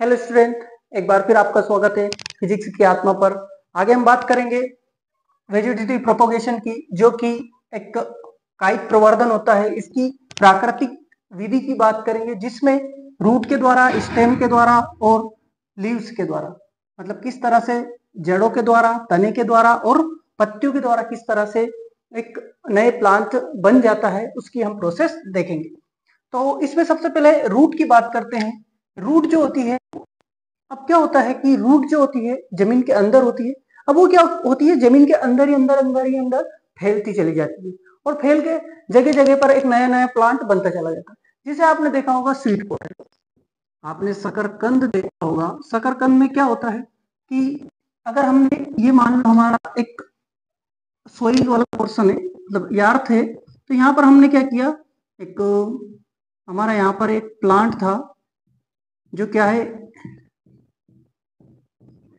Hello student एक बार फिर आपका स्वागत है फिजिक्स की आत्मा पर। आगे हम बात करेंगे वेजिटेटिव प्रोपोगेशन की, जो कि एक कायिक प्रवर्धन होता है। इसकी प्राकृतिक विधि की बात करेंगे, जिसमें रूट के द्वारा स्टेम के द्वारा और लीव्स के द्वारा। मतलब किस तरह से जड़ों के द्वारा, तने के द्वारा और पत्तियों के द्वारा किस तरह से एक नए प्लांट बन जाता है, उसकी हम प्रोसेस देखेंगे। तो इसमें सबसे पहले रूट की बात करते हैं। रूट जो होती है, अब क्या होता है कि रूट जो होती है, ज़मीन के अंदर होती है, अब वो क्या होती है, ज़मीन के अंदर ही अंदर अंदर ही अंदर फैलती चली जाती है। और फैल के जगह जगह पर एक नया नया प्लांट बनता चला जाता है। जिसे आपने देखा होगा स्वीट पोटैटो आपने शकरकंद देखा होगा। शकरकंद में क्या होता है कि अगर हमने ये मान लो हमारा एक सोइल वाला पोर्सन है मतलब यार थे तो यहाँ पर हमने क्या किया, एक हमारा यहाँ पर एक प्लांट था जो क्या है,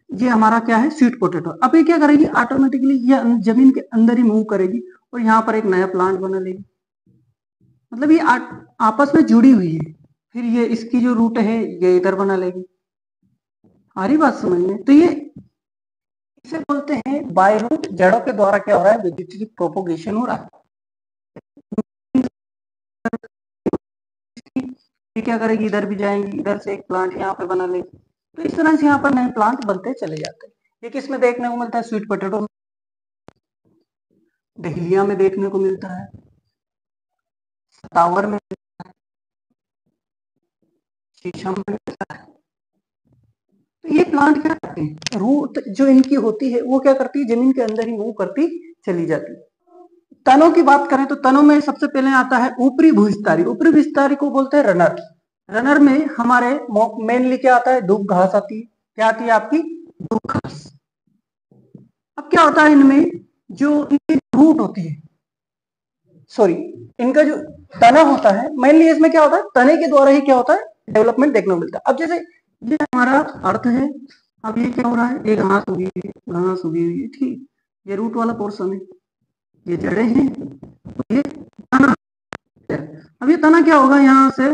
ये हमारा क्या है स्वीट पोटेटो अब ये क्या करेगी? ऑटोमेटिकली ये ज़मीन के अंदर ही मूव करेगी और यहाँ पर एक नया प्लांट बना लेगी। मतलब ये आपस में जुड़ी हुई है। फिर ये इसकी जो रूट है, ये इधर बना लेगी। आ रही बात समझ में तो ये, इसे बोलते हैं बाय रूट जड़ों के द्वारा क्या हो रहा है? प्रोपोगेशन हो रहा है। क्या करेगी? इधर भी जाएँगी, इधर से एक प्लांट यहाँ पे बना लेगी। तो इस तरह से यहाँ पर नए प्लांट बनते चले जाते हैं। ये किसमें देखने को मिलता है? स्वीट पोटेटो डहलिया में देखने को मिलता है। सतावर में शीशम में मिलता है। तो ये प्लांट क्या करते हैं? रूट जो इनकी होती है, वो क्या करती है? ज़मीन के अंदर ही मूव करती चली जाती है। तनों की बात करें तो तनों में सबसे पहले आता है ऊपरी भूस्तारी ऊपरी विस्तारी को बोलते हैं रनर रनर में हमारे मेनली क्या आता है? दुब घास आती है। क्या आती है आपकी? दुब घास। अब क्या होता है इनमें? जो इनकी रूट होती है सॉरी इनका जो तना होता है मेनली इसमें क्या होता है? तने के द्वारा ही क्या होता है? डेवलपमेंट देखने को मिलता है। अब जैसे ये हमारा अर्थ है, अब ये क्या हो रहा है? एक घास उगी घास उगी हुई है ठीक, ये रूट वाला पोर्सन है। ये जड़े हैं, ये तना। अब ये तना क्या होगा? यहाँ से,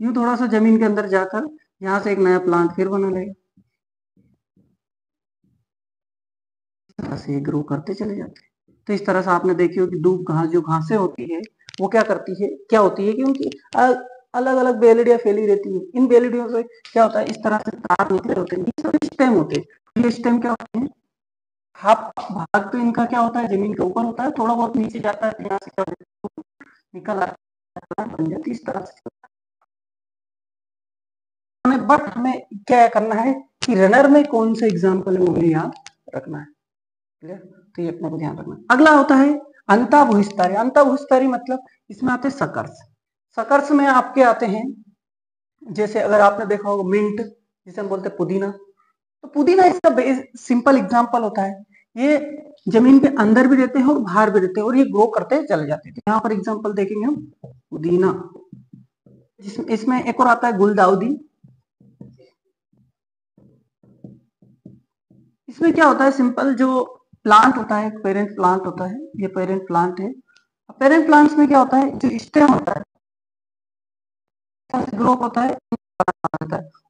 यूँ थोड़ा सा ज़मीन के अंदर जाकर, यहाँ से एक नया प्लांट फिर बना लेगा। से ग्रो करते चले जाते हैं। तो इस तरह से आपने देखी हो कि दूब घास, जो घासें होती है, वो क्या करती है? क्या होती है क्योंकि अलग अलग बेलडिया फैली रहती है। इन बेलडियों से क्या होता है? इस तरह से तार निकले होते हैं। ये सब स्टेम होते हैं। ये स्टेम क्या होते हैं? हाफ़ भाग तो इनका क्या होता है? ज़मीन के ऊपर होता है थोड़ा बहुत नीचे जाता है यहाँ से क्या निकल आता बन जाती है इस तरह से। हमें बट हमें क्या करना है कि रनर में कौन सा एग्ज़ाम्पल है वो हमें याद रखना है। क्लियर तो ये अपने को ध्यान रखना अगला होता है अंता भूस्तरी अंता भूस्तरी मतलब इसमें आते हैं सकर्स सकर्स में आपके आते हैं, जैसे अगर आपने देखा होगा मिंट जिसे हम बोलते हैं पुदीना। तो पुदीना इसका सिंपल एग्ज़ाम्पल होता है। ये ज़मीन के अंदर भी रहते हैं और बाहर भी रहते हैं और ये ग्रो करते चले जाते हैं। यहाँ पर एग्ज़ाम्पल देखेंगे हम। पुदीना। इसमें एक और आता है गुलदाउदी। इसमें क्या होता है? सिंपल जो प्लांट होता है पेरेंट प्लांट होता है, ये पेरेंट प्लांट है। पेरेंट प्लांट्स में क्या होता है? जो स्टेम होता है ग्रोथ होता है,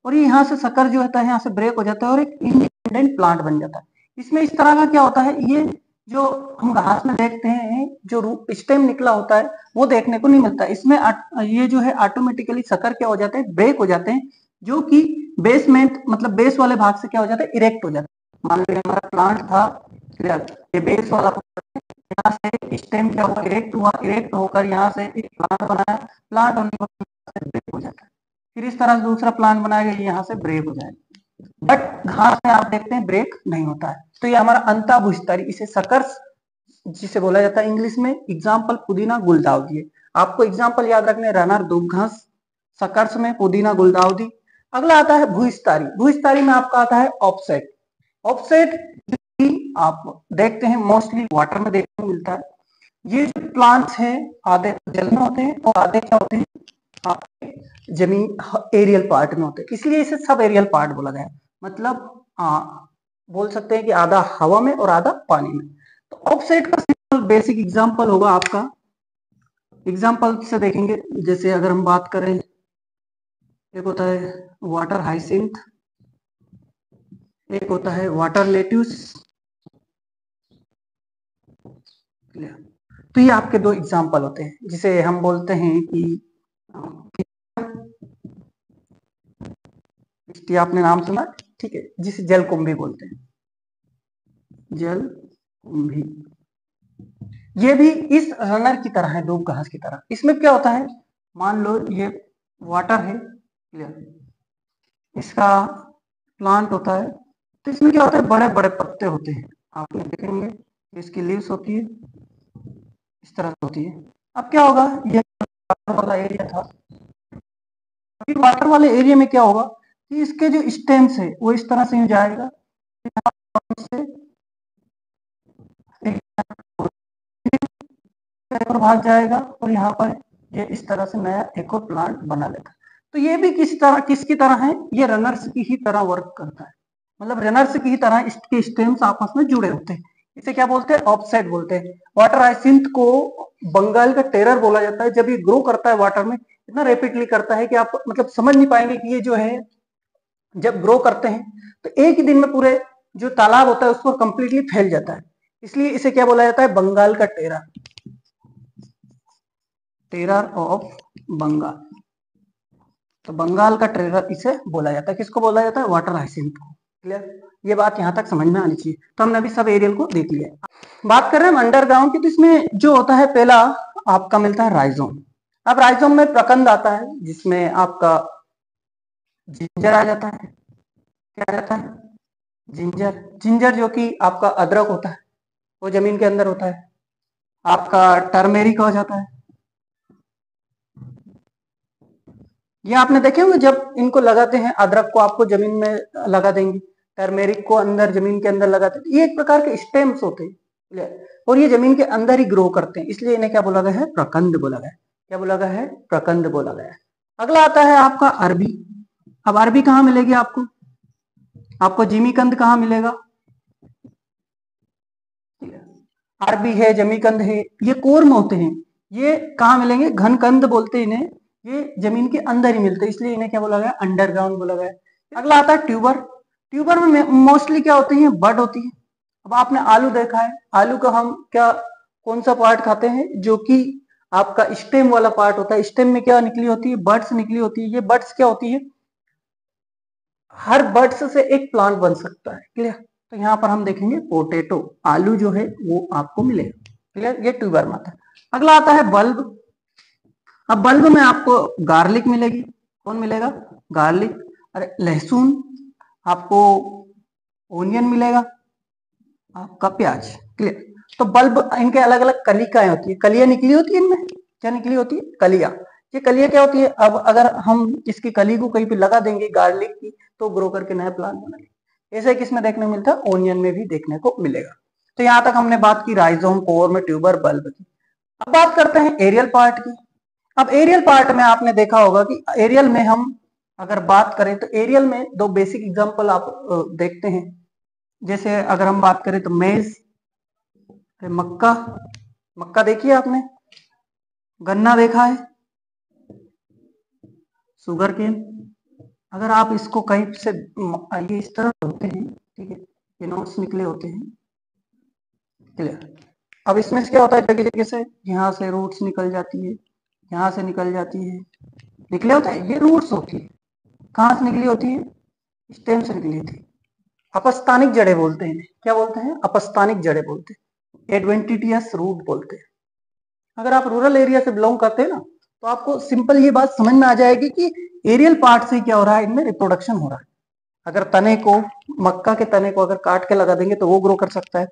और ये यहाँ से शकर जो होता है, यहाँ से ब्रेक हो जाता है और एक इंडिपेंडेंट प्लांट बन जाता है। इसमें इस तरह का क्या होता है? ये जो हम घास में देखते हैं, जो स्टेम निकला होता है, वो देखने को नहीं मिलता। इसमें ये जो है ऑटोमेटिकली सकर क्या हो जाते हैं? ब्रेक हो जाते हैं, जो कि बेसमेंट मतलब बेस वाले भाग से क्या हो जाता है? इरेक्ट हो जाता है। मान लो हमारा प्लांट था ये बेस वाला यहाँ से स्टेम क्या हुआ? इरेक्ट हुआ। इरेक्ट होकर यहाँ से एक प्लांट बनाया। प्लांट होने के ब्रेक हो जाता है। फिर इस तरह से दूसरा प्लांट बनाया गया, यहाँ से ब्रेक हो जाएगा। बट घास में आप देखते हैं ब्रेक नहीं होता है। तो ये हमारा अंता भुजतारी इसे सकर्स जिसे बोला जाता है इंग्लिश में एग्ज़ाम्पल पुदीना गुलदाउदी आपको एग्ज़ाम्पल याद रखने रनर दुब घास सकर्स में पुदीना गुलदाउदी। अगला आता है भूस्तारी भूस्तारी में आपका आता है ऑफसेट ऑफसेट आप देखते हैं मोस्टली वाटर में देखने को मिलता है। ये जो प्लांट्स हैं, आधे जल में होते हैं और आधे क्या होते हैं? आपके ज़मीन एरियल पार्ट में होते हैं। इसलिए इसे सब एरियल पार्ट बोला गया मतलब बोल सकते हैं कि आधा हवा में और आधा पानी में। तो ऑफसेट का सिंपल बेसिक एग्जांपल होगा आपका। एग्जांपल से देखेंगे, जैसे अगर हम बात करें, एक होता है वाटर हाइसिंथ एक होता है वाटर लेट्यूस तो ये आपके दो एग्ज़ाम्पल होते हैं, जिसे हम बोलते हैं कि आपने नाम सुना? ठीक है, जिसे जल कुंभी बोलते हैं। जल कुंभी ये भी इस रनर की तरह है, डूब घास की तरह। इसमें क्या होता है? मान लो ये वाटर है क्लियर इसका प्लांट होता है तो इसमें क्या होता है? बड़े बड़े पत्ते होते हैं। आप देखेंगे, इसकी लीव्स होती है, इस तरह से होती है। अब क्या होगा? ये वाटर वाला एरिया था। अभी वाटर वाले एरिया में क्या होगा? कि इसके जो स्टेम्स है, वो इस तरह से जाएगा। भाग जाएगा और यहाँ पर ये इस तरह से नया एक और प्लांट बना लेगा तो ये भी किसी तरह, किसकी तरह है? ये रनर्स की ही तरह वर्क करता है। मतलब रनर्स की ही तरह इसके स्टेम्स आपस में जुड़े होते हैं। इसे क्या बोलते हैं? ऑफसेट बोलते हैं। वाटर आइसिंथ को बंगाल का टेरर बोला जाता है। जब ये ग्रो करता है वाटर में, इतना रेपिडली करता है कि आप मतलब समझ नहीं पाएँगे कि ये जो है, जब ग्रो करते हैं तो एक ही दिन में पूरे जो तालाब होता है, उसको कंप्लीटली फैल जाता है। इसलिए इसे क्या बोला जाता है? बंगाल का टेरर टेरर ऑफ़ बंगाल तो बंगाल का टेरर इसे बोला जाता है। किसको बोला जाता है? वाटर हाइसिंथ को। क्लियर ये बात यहाँ तक समझ में आनी चाहिए। तो हमने अभी सब एरियल को देख लिया। बात कर रहे हैं अंडरग्राउंड की तो इसमें जो होता है, पहला आपका मिलता है राइजोम अब राइजोम में प्रकंद आता है, जिसमें आपका जिंजर आ जाता है। क्या आ जाता है? जिंजर जिंजर जो कि आपका अदरक होता है, वो ज़मीन के अंदर होता है। आपका टर्मेरिक हो जाता है। ये आपने देखे होंगे जब इनको लगाते हैं, अदरक को आपको ज़मीन में लगा देंगे, टर्मेरिक को अंदर, ज़मीन के अंदर लगाते हैं ये एक प्रकार के स्टेम्स होते हैं और ये ज़मीन के अंदर ही ग्रो करते हैं, इसलिए इन्हें क्या बोला गया है? प्रकंद बोला गया क्या बोला गया है? प्रकंद बोला गया अगला आता है आपका अरबी। अब अरबी कहाँ मिलेगी आपको? आपको जिमी कंद कहाँ मिलेगा? अरबी है, जमीकंद है, ये कोर्म होते हैं, ये कहा मिलेंगे? घनकंद बोलते इन्हें ये ज़मीन के अंदर ही मिलते हैं, इसलिए इन्हें क्या बोला गया? अंडरग्राउंड बोला गया। अगला आता है ट्यूबर ट्यूबर में मोस्टली क्या होती है? बड होती है। अब आपने आलू देखा है। आलू का हम क्या, कौन सा पार्ट खाते हैं? जो कि आपका स्टेम वाला पार्ट होता है। स्टेम में क्या निकली होती है? बर्ड्स निकली होती है। ये बर्ड्स क्या होती है? हर बर्ड्स से एक प्लांट बन सकता है। क्लियर तो यहाँ पर हम देखेंगे पोटेटो आलू जो है, वो आपको मिलेगा। क्लियर ये ट्यूबर में आता है। अगला आता है बल्ब अब बल्ब में आपको गार्लिक मिलेगी। कौन मिलेगा? गार्लिक। अरे, लहसुन। आपको ओनियन मिलेगा। आपका प्याज। क्लियर। तो बल्ब, इनके अलग अलग कलिकाएँ होती है। कलिया निकली होती है इनमें? क्या निकली होती है? कलिया। ये कलिया क्या होती है? अब अगर हम इसकी कली को कहीं पे लगा देंगे गार्लिक की तो ग्रो करके नया प्लांट बनेगा ऐसे किसमें देखने को मिलता? है ओनियन में भी देखने को मिलेगा। तो यहाँ तक हमने बात की राइजोम कोर में ट्यूबर बल्ब की। अब बात करते हैं एरियल पार्ट की। अब एरियल पार्ट में आपने देखा होगा कि एरियल में हम अगर बात करें तो एरियल में दो बेसिक एग्जांपल आप देखते हैं। जैसे अगर हम बात करें तो मेज मक्का। मक्का देखिए आपने। गन्ना देखा है। सुगर केन अगर आप इसको कहीं से ये इस तरह होते हैं, ठीक है, ये नोट्स निकले होते हैं। क्लियर अब इसमें क्या होता है? जगह जगह से यहाँ से रूट्स निकल जाती है। यहाँ से निकल जाती है। निकले होते हैं? ये रूट्स होती है। कहाँ से निकली होती है? स्टेम से निकली थी अपस्तानिक जड़े बोलते हैं। क्या बोलते हैं? अपस्तानिक जड़े बोलते हैं। एडवेंटिटियस रूट बोलते हैं। अगर आप रूरल एरिया से बिलोंग करते हैं ना तो आपको सिंपल ये बात समझ में आ जाएगी कि एरियल पार्ट से क्या हो रहा है? इनमें रिप्रोडक्शन हो रहा है। अगर तने को, मक्का के तने को अगर काट के लगा देंगे तो वो ग्रो कर सकता है।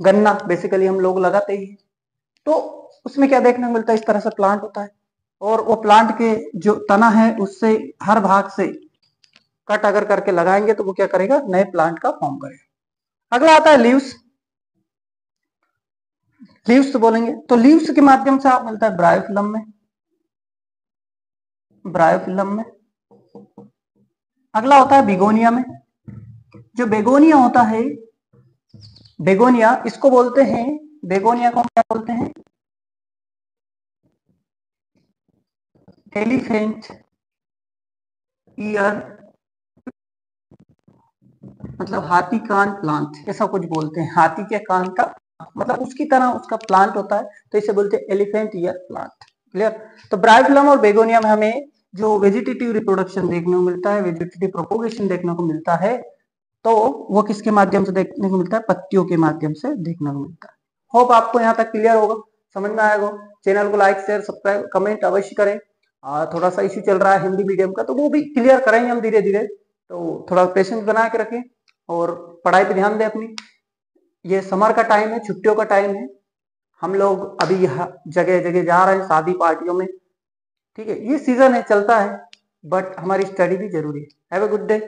गन्ना बेसिकली हम लोग लगाते ही तो उसमें क्या देखने को मिलता है? इस तरह से प्लांट होता है। और वो प्लांट के जो तना है, उससे हर भाग से कट अगर करके लगाएँगे तो वो क्या करेगा? नए प्लांट का फॉर्म करेगा। अगला आता है लीव्स लीव्स तो बोलेंगे। तो लीव्स के माध्यम से आप मिलता है ब्रायोफिलम में। ब्रायोफिलम में। अगला होता है बिगोनिया में। जो बेगोनिया होता है बेगोनिया इसको बोलते हैं बेगोनिया को क्या बोलते हैं? एलिफेंट ईयर मतलब हाथी कान प्लांट ऐसा कुछ बोलते हैं। हाथी के कान का मतलब उसकी तरह उसका प्लांट होता है तो इसे बोलते हैं एलिफेंट ईयर प्लांट क्लियर तो ब्राइफिलम और बेगोनिया में हमें जो वेजिटेटिव रिप्रोडक्शन देखने को मिलता है वेजिटेटिव प्रोपोगेशन देखने को मिलता है तो वो किसके माध्यम से देखने को मिलता है? पत्तियों के माध्यम से देखने को मिलता है। होप आपको यहाँ तक क्लियर होगा, समझ में आएगा। चैनल को लाइक शेयर सब्सक्राइब कमेंट अवश्य करें। थोड़ा सा इश्यू चल रहा है हिंदी मीडियम का तो वो भी क्लियर करेंगे हम धीरे धीरे तो थोड़ा पेशेंस बना के रखें और पढ़ाई पे ध्यान दें अपनी। ये समर का टाइम है, छुट्टियों का टाइम है। हम लोग अभी जगह जगह जा रहे हैं, शादी पार्टियों में। ठीक है, ये सीज़न है, चलता है बट हमारी स्टडी भी ज़रूरी है। Have a good day